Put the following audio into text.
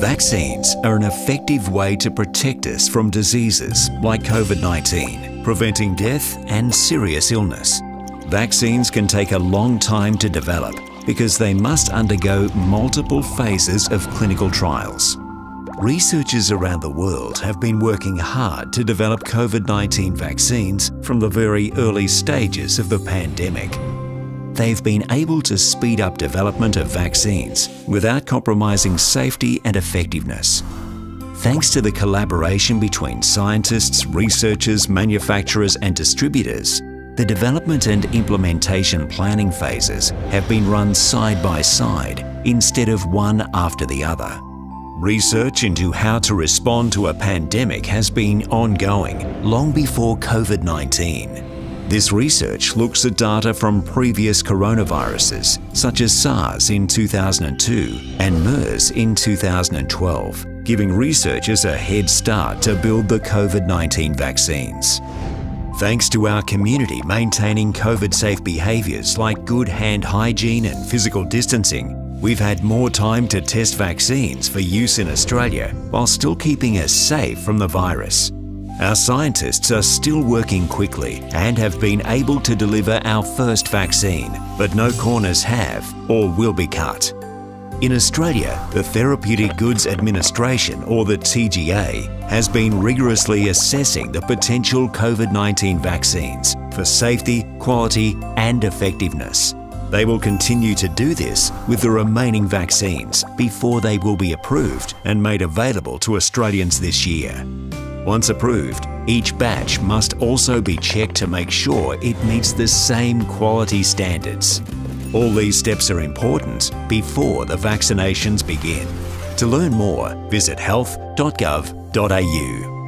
Vaccines are an effective way to protect us from diseases like COVID-19, preventing death and serious illness. Vaccines can take a long time to develop because they must undergo multiple phases of clinical trials. Researchers around the world have been working hard to develop COVID-19 vaccines from the very early stages of the pandemic they've been able to speed up development of vaccines without compromising safety and effectiveness. Thanks to the collaboration between scientists, researchers, manufacturers and distributors, the development and implementation planning phases have been run side by side instead of one after the other. Research into how to respond to a pandemic has been ongoing long before COVID-19. This research looks at data from previous coronaviruses, such as SARS in 2002 and MERS in 2012, giving researchers a head start to build the COVID-19 vaccines. Thanks to our community maintaining COVID-safe behaviours like good hand hygiene and physical distancing, we've had more time to test vaccines for use in Australia while still keeping us safe from the virus. Our scientists are still working quickly and have been able to deliver our first vaccine, but no corners have or will be cut. In Australia, the Therapeutic Goods Administration, or the TGA, has been rigorously assessing the potential COVID-19 vaccines for safety, quality and effectiveness. They will continue to do this with the remaining vaccines before they will be approved and made available to Australians this year. Once approved, each batch must also be checked to make sure it meets the same quality standards. All these steps are important before the vaccinations begin. To learn more, visit health.gov.au.